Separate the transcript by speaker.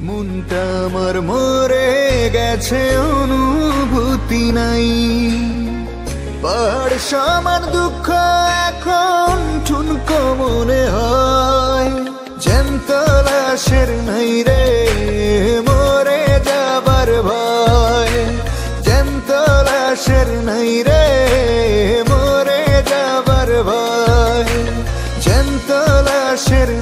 Speaker 1: মনটা আমার মরে গেছে, অনুভূতি নাই। পাহাড় সমান দুঃখ এখন ঠুনকো মনে হয়। জ্যান্ত লাশের নাই রে, মরে যাবার ভয়। জ্যান্ত লাশের নাই রে, মরে যাবার ভয়। জ্যান্ত লাশের রে